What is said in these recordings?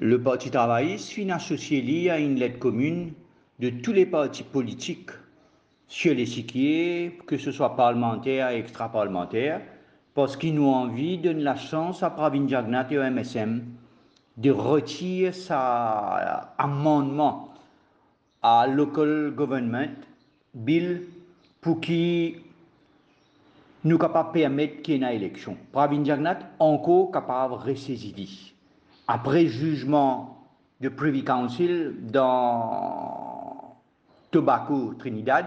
Le Parti travailliste finit associé à une lettre commune de tous les partis politiques sur l'échiquier, que ce soit parlementaire et extra-parlementaire, parce qu'ils nous envie de la chance à Pravin Jagnat et au MSM de retirer sa amendement à Local Government Bill pour qui nous capable permettre qu'il y ait une élection. Pravin Jagnat encore capable de ressaisir après jugement de Privy Council dans Tobacco, Trinidad,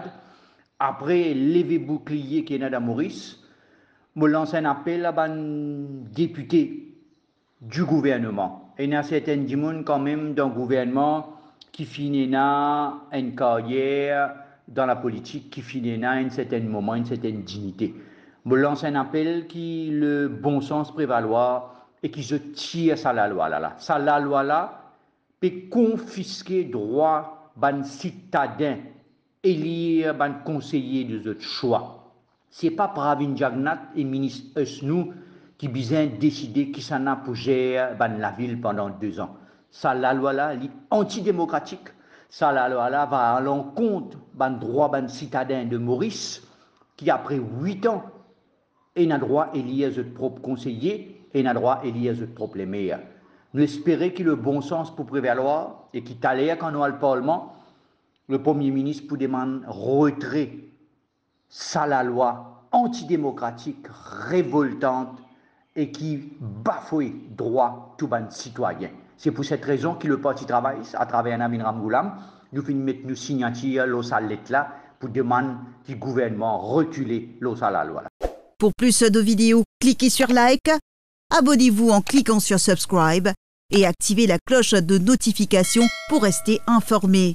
après levé bouclier qui est dans Maurice, me lance un appel à un député du gouvernement. Et il y a certains gens quand même dans le gouvernement qui finit une carrière dans la politique, qui finit un certain moment, une certaine dignité. Me lance un appel qui le bon sens prévaloir et qui se tire à la loi là. là. Ça la loi là peut confisquer droit ban citadin élire ban conseiller de autres choix. C'est pas Pravin Jagnat et ministre Esnou qui besoin décider qui s'en a pour gérer ban la ville pendant deux ans. Ça la loi là antidémocratique. Ça la loi là va à l'encontre ban droit ban citadin de Maurice qui après huit ans n'a droit élire ses propre conseiller et n'a droit élire les meilleurs. Nous espérons que le bon sens pour prévaloir et qu'il t'allait quand nous le Parlement, le Premier ministre pour demander retrait ça la loi antidémocratique, révoltante et qui bafoue droit tout ban citoyen. C'est pour cette raison que le Parti travaille à travers Namin Ramgoulam, nous finissons mettre nos signatures là pour demander le gouvernement recule la loi. Pour plus de vidéos, cliquez sur like, abonnez-vous en cliquant sur subscribe et activez la cloche de notification pour rester informé.